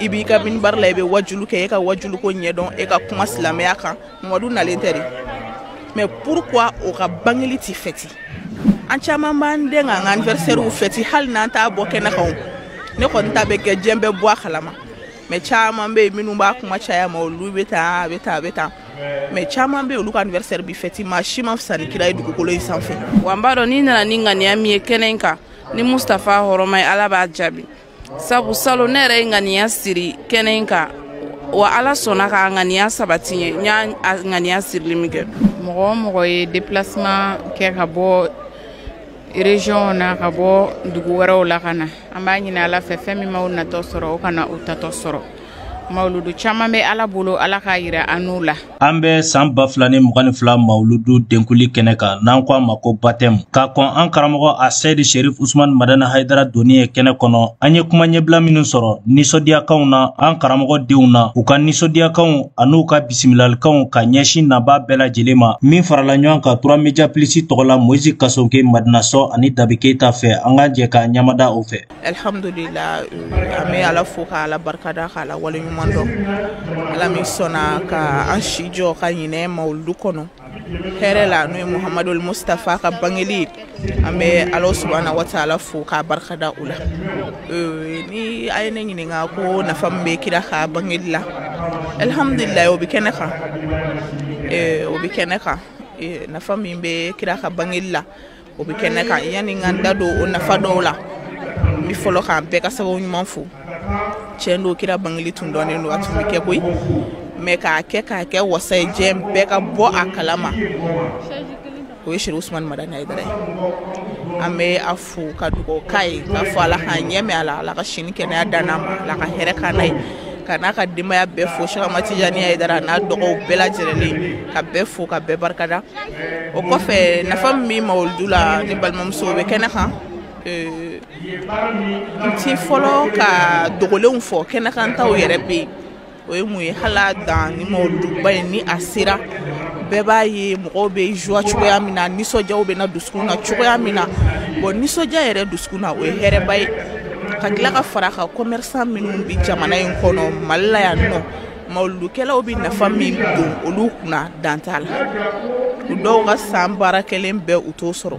i b'i ka minibari la i bɛ wajulu kɛ e ka wajuluko ɲɛdɔn e ka kuma silamɛya kan mamadu nalen tɛ de mɛ pourquoi o ka bangeli tɛ fɛti an caman b'an dɛn k'an ka anniversaire fɛti hali n'an t'a bɔ kɛnɛ kan ne kɔni ta bɛ kɛ diɲɛ bɛɛ bɔ a kalama mɛ caman bɛ yen minnu b'a kuma caya ma olu bɛ taa a bɛ taa a bɛ taa mɛ caman bɛ yen olu ka anniversaire bi fɛti maa si ma fisa ni kira ye dugukolo in sanfɛ wa n b'a dɔn n'i nana ni ŋaniya min ye kɛnɛ in kan ni mustafa hɔrɔma ye ala b'a jaabi sabu salo ne yɛrɛ ye ŋaniya siri kɛnɛ in kan wa ala sɔnna ka ŋaniya sabati ye n y'a ŋaniya sirili min kɛ mɔgɔ o mɔgɔ ye depilasema kɛ ka bɔ regionw na ka bɔ dugu wɛrɛw la ka na an b'a ɲini ala fɛ fɛn min ma u natɔ sɔrɔ o kana u tatɔ sɔrɔ mawuludu caman bɛ ala bolo ala k'a yira an n'u la An bɛ san ba fila ni mugan ni fila mawuludu denkuli kɛnɛ kan n'an ko a ma ko batɛmu ka kɔn an karamɔgɔ a seyidi serif usumani madana hayidara doni ye kɛnɛ kɔnɔ an ye kuma ɲɛbila minnu sɔrɔ nisɔndiyakanw na an karamɔgɔ denw na u ka nisɔndiyakanw an'u ka bisimilalikanw ka ɲɛsin naba bɛɛ lajɛlen ma min farala ɲɔgɔn ka tura meja pilisi tɔgɔ la moyizi kasonke madinasɔ ani dabi keita fɛ an k'an jɛ k'a ɲamada o fɛ alhamdulila euh, an bɛ ala fo ka ala barikada k'a la wale ɲuman dɔn ala min sɔnna ka an si jɔ ka ɲinɛ mawuludu kɔnɔ hɛrɛ la n'o ye muhamadu mustafa ka bangeli an bɛ ala subahana wataala fo k'a barikada o la euh, ni a ye ne ɲininka ko nafa min bɛ kira ka bangeli la alhamdulila o bɛ kɛnɛ kan euh, o bɛ kɛnɛ kan nafa min bɛ kira ka bangeli la o bɛ kɛnɛ kan yanni n ka n da don o nafa dɔw la n bɛ fɔlɔ k'an bɛɛ ka sababu ɲuman fo tiɲɛ don kira bangeli tun dɔnnen don a tun bɛ kɛ koyi mɛ k'a kɛ k'a kɛ wasa ye diɲɛ bɛɛ ka bɔ a kalama o ye seri usumani madani ayidara ye an bɛ a fo ka dugawu k'a ye k'a fɔ ala k'a ɲɛ mɛn a la ala ka sini kɛnɛya danna ma ala ka hɛrɛ k'a na ye ka n'a ka denbaya bɛɛ fo sekamatijaniya ye dara n'a dɔgɔw bɛɛ lajɛrɛlen ka bɛɛ fo ka bɛɛ barikada o kɔfɛ nafa min bɛ mawuludu la ne balimamuso o bɛ kɛnɛ kan euh, n ti fɔlɔ ka dogolenw fɔ kɛnɛkantaw yɛrɛ bɛ yen o ye mun ye hala dan ni mawuluduba ye ni a sera bɛɛ b'a ye mɔgɔw bɛ joie cogoya min na nisɔndiyaw bɛ na dusukun na cogoya min na bɔn nisɔndiya yɛrɛ dusukun na o ye hɛrɛba ye ka tila ka fara ka commerçant minnu bi jamana in kɔnɔ mali la yan nɔ mawuludukɛlaw bɛ nafa min don olu kunna dan t'a la u dɔw ka saan baara kɛlen bɛɛ u t'o sɔrɔ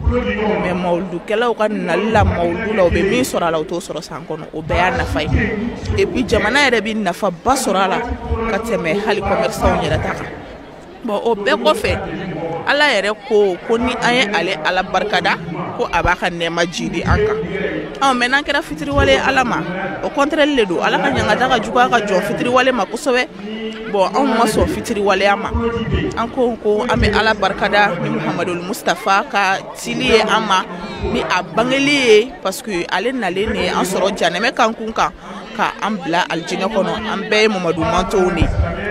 mɛ mawuludukɛlaw ka nali la mawuludu la u bɛ min sɔrɔ a la u t'o sɔrɔ san kɔnɔ o bɛɛ y'a nafa ye epi jamana yɛrɛ bɛ nafaba sɔrɔ a la ka tɛmɛ hali kɔmɛrisanw yɛrɛ ta kan bɔn o bɛɛ kɔfɛ ala yɛrɛ ko ko ni an ye ale ala barikada ko a b'a ka nɛɛma jidi an kan ɔ mɛ n'an kɛra fitiriwale ye ala ma o kɔntrɛli le don ala ka ɲangada ka juguya ka jɔn fitiriwale ma kosɛbɛ bɔn anw ma sɔn fitiriwaleya ma an ko ko an bɛ ala barikada ni muhamadul mustafa ka tili ye an ma ni a bangeli ye parce que ale nalen de ye an sɔrɔ janɛmɛ kan kun kan ka an bila alijinɛ kɔnɔ an bɛɛ ye mamadu mantonw de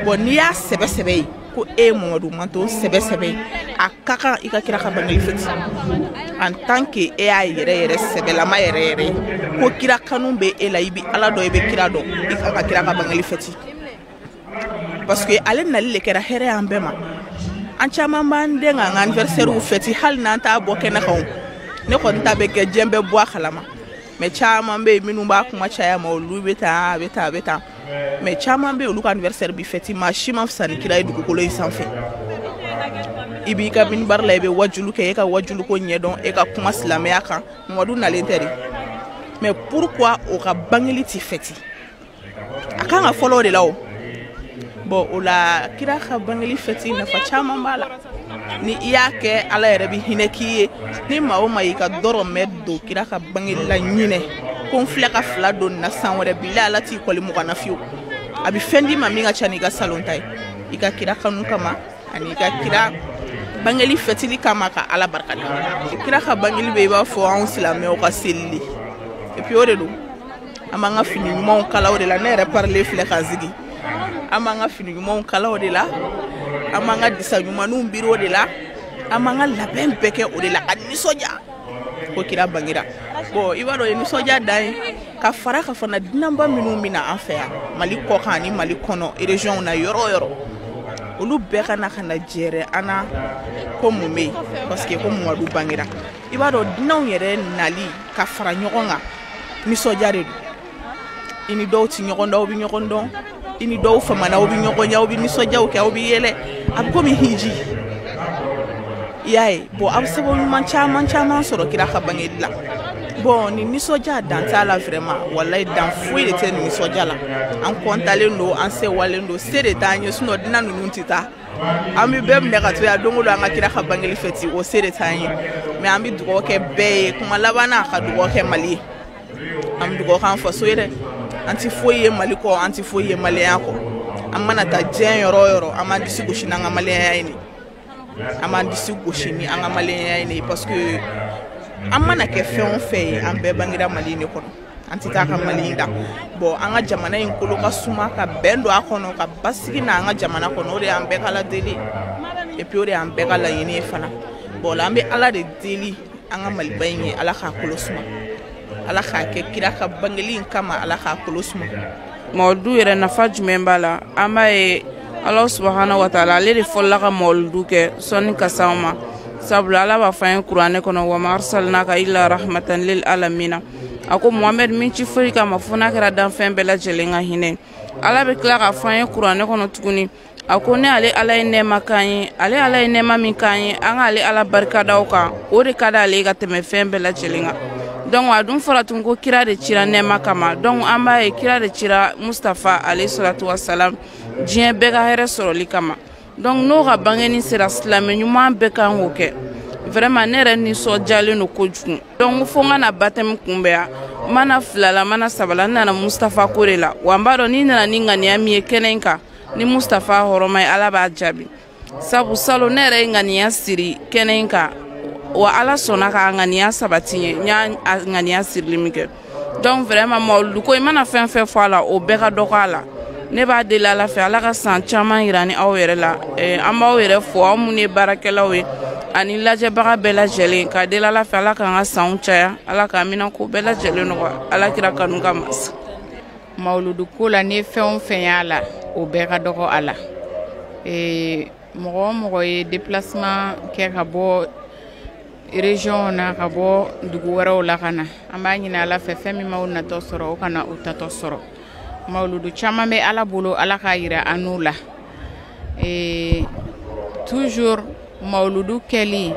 bɔn n'i y'a sɛbɛ sɛbɛ ye ko e ye mamadu manton sɛbɛ sɛbɛ ye a ka kan i ka kira ka bange fiti en tant que e y'a yɛrɛ yɛrɛ sɛbɛlama yɛrɛ yɛrɛ ko kira kanu bɛ e la i bɛ ala dɔn i bɛ kira dɔn i ka ka kira ka bangeli fɛti parce que ale nali le kɛra hɛrɛ an bɛɛ ma an caman b'an den ka an ka anniversaire u fɛti hali n'an t'a bɔ kɛnɛ kan ne kɔni ta bɛ kɛ diɲɛ bɛɛ bɔ a kalama mɛ caman bɛ yen minnu b'a kuma caya ma olu bɛ tan a bɛ tan a bɛ tan mɛ caman bɛ yen olu ka anniversaire bi fɛti maa si ma fisa ni kira ye dugukolo in sanfɛ i b'i ka minibari la i bɛ wajulu kɛ e ka wajulu ko ɲɛdɔn e ka kuma silamɛya kan mamadu nalen tɛ de mɛ pourquoi o ka bangeli tɛ fɛti a kan ka fɔlɔ de la o bɔn o la kira ka bangeli fɛti nafa caman b'a la ni i y'a kɛ ala yɛrɛ bɛ hinɛ k'i ye ni maa o maa y'i ka dɔrɔn mɛ don kira ka bangeli la ɲinɛ ko n filɛ ka fila don na san wɛrɛ bi ala t'i kɔli mɔgɔ na fiyewu a bɛ fɛn d'i ma min ka ca n'i ka salon ta ye i ka kira kanu kama ani i ka kira bangeli fɛtili kama ka ala barika da kira ka bangeli bɛ i b'a fɔ anw silamɛw ka seli de epi o de don an b'an ka fini ɲumanw kala o de la ne yɛrɛ parilen filɛ ka zigi an b'an ka fini ɲumanw kala o de la an b'an ka disa ɲumanninw biri o de la an b'an ka labɛn bɛɛ kɛ o de la a nisɔndiya ko kira bangira bɔn i b'a dɔn ye nisɔndiya dan ye ka fara ka fana dunanba minnu bɛ na an fɛ yan mali kɔkan ani mali kɔnɔ ereziyɔnw na yɔrɔ o yɔrɔ olu bɛɛ ka na ka na jɛrɛ an na ko mun bɛ yen parce que ko mumadu bangira i b'a dɔn dunanw yɛrɛ nali ka fara ɲɔgɔn kan nisɔndiya de don i ni dɔw tɛ ɲɔgɔn dɔn aw bɛ ɲɔgɔn dɔn i ni dɔw famana aw bɛ ɲɔgɔn ye aw bɛ nisɔndiyaw kɛ aw bɛ yɛlɛ a bɛ komi hiji i y'a ye bɔn aw bɛ se ko ɲuman caman caman sɔrɔ kira ka bangeli la bɔn nin nisɔndiya dan t'a la vraiment walayi dan foyi de tɛ nin nisɔndiya la an kɔntalen don an sewalen don se de t'an ye sinɔn dunan ninnu tɛ taa an bɛ bɛɛ minɛ ka to yan don o don an ka kira ka bangeli fɛti o se de t'an ye mɛ an bɛ dugawu kɛ bɛɛ ye kuma laban na ka dugawu kɛ mali ye an bɛ dugawu k'an faso ye dɛ an tɛ foyi ye mali kɔ an tɛ foyi ye maliyɛnya kɔ an mana taa diɲɛ yɔrɔ o yɔrɔ an b'an disi gosi n'an ka maliyɛnya ye de an b'an disi gosi ni an ka maliyɛnya ye de parce que an mana kɛ fɛn o fɛn ye an bɛɛ bangera mali de kɔnɔ an tɛ taa ka mali da bɔn an ka jamana in kolo ka suma ka bɛn don a kɔnɔ ka basigi na an ka jamana kɔnɔ o de y'an bɛɛ ka la deli epi o de y'an bɛɛ ka laɲini ye fana bɔn la an bɛ ala de deli an ka maliba in ye ala k'a kolo suma ala k'a kɛ kira ka bangeli in kama ala k'a kolo suma mawuludu yɛrɛ nafa jumɛn b'a la an b'a ye ala subahana wataala ale de fɔlɔla ka mawuludu kɛ sɔnni ka s'anw ma sabula ala b'a fɔ an ye kuranɛ kɔnɔ wama arsalnaka ila rahmatan lil alamina a ko mohamɛd min ci foyi kama fo n'a kɛra danfɛn bɛɛ lajɛlen ka hinɛ ala bɛ tila k'a fɔ an ye kuranɛ kɔnɔ tuguni a ko ne ale ala ye nɛɛma k'an ye ale ala ye nɛɛma min k'an ye an ka ale ala barikadaw kan o de ka di ale ka tɛmɛ fɛn bɛɛ lajɛlen kan donc a dun fɔra tun ko kira de cira nɛɛma kama donc an b'a ye kira de cira mustafa ale salatu wasalam diɲɛ bɛɛ ka hɛrɛ sɔrɔli kama donc n'o ka bangenin sera silamɛ ɲuman bɛɛ kan k'o kɛ vraiment ne yɛrɛ nisɔndiyalen don kojugu donc fo n ka na batɛmi kunbɛya n mana filala n mana sabala n nana mustafa ko de la wa n b'a dɔn n'i nana ni ŋaniya min ye kɛnɛ in kan ni mustafa hɔrɔma ye ala b'a jaabi sabu salo ne yɛrɛ ye ŋaniya siri kɛnɛ in kan wa ala sɔnna k'a ŋaniya sabati ye n y'a ŋaniya sirili min kɛ donc vraiment mawuludu ko i mana fɛn fɛn fɔ a la o bɛɛ ka dɔgɔ a la ne b'a deli ala fɛ ala ka san caman yira ni aw yɛrɛ la eh, an b'aw yɛrɛ fo aw minnu ye baarakɛlaw ye ani lajɛbaga bɛɛ lajɛlen ka deli ala fɛ ala k'an ka sanw caya ala k'an mina ko bɛɛ lajɛlen nɔgɔ ala kira kanu ka masa mawuludu ko la ni fɛn o fɛn y'a la o bɛɛ ka dɔgɔ a la eh, mɔgɔ o mɔgɔ ye déplacement kɛ ka bɔ région na ka bɔ dugu wɛrɛw la ka na an b'a ɲini ala fɛ fɛn min m'aw natɔ sɔrɔ o kana u tatɔ sɔrɔ mawuludu caman bɛ ala bolo ala k'a yira an n'u la e, toujours mawuludu kɛli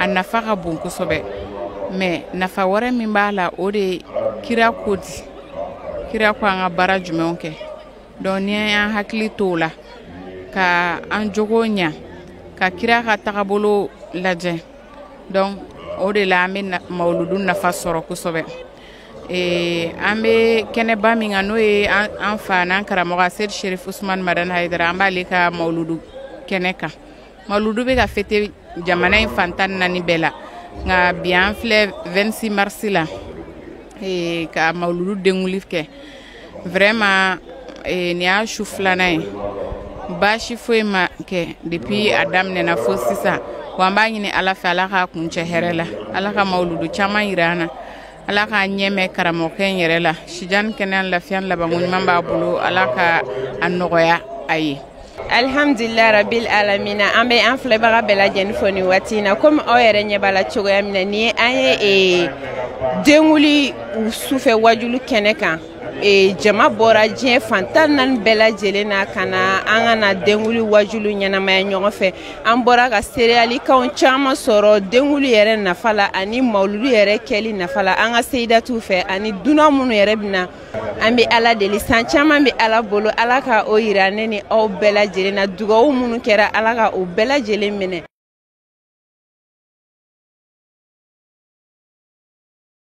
a nafa ka bon kosɛbɛ mais nafa wɛrɛ min b'a la o de kira ko di kira ko an ka baara jumɛnw kɛ dɔn ni an hakili t'o la ka an jogo ɲa ka kira ka tagabolo lajɛ dɔn o de la an be mawuludu nafa sɔrɔ kosɛbɛ Eh, an be kɛnɛba min kan n'o ye an fa n'an karamɔgɔ seri sherif usman madan haidara an b'ale ka mawuludu kɛnɛ kan maludu bɛ ka fete jamana in fantan naani bɛɛ la nka bi an filɛ 26 marisi la eh, ka maludu denguli kɛ vraiment eh, nin y'a su filanan ye baasi foyi ma kɛ depuis a daminɛna fo sisan wa an b'a ɲini ala fɛ ala k'a kuncɛ hɛrɛ la ala ka mauludu caman yira an na ala k'a ɲɛmɛ karamɔgɔkɛ in yɛrɛ la sijan kɛnɛya lafiya labanko ɲuman b'a bolo ala ka a nɔgɔya a ye alhamdulila rabil alamina an bɛ an filɛbaga bɛɛ lajɛlen fɔ nin waati in na komi aw yɛrɛ ɲɛ b'a la cogoya min na ni an ye e, denwuli sufɛ wajulu kɛnɛ kan e jama bɔra diɲɛ fan tan naani bɛɛ lajɛlen na ka na an ka na denguli wajulu ɲɛnamaya ɲɔgɔn fɛ an bɔra ka seereyalikanw caman sɔrɔ denguli yɛrɛ nafa la ani mawuludu yɛrɛ kɛli nafa la an ka seyidatiw fɛ ani dunan minnu yɛrɛ bɛna an bɛ ala deli san caman bɛ ala bolo ala ka o yira ne ni aw bɛɛ lajɛlen na dugawu minnu kɛra ala ka o bɛɛ lajɛlen minɛ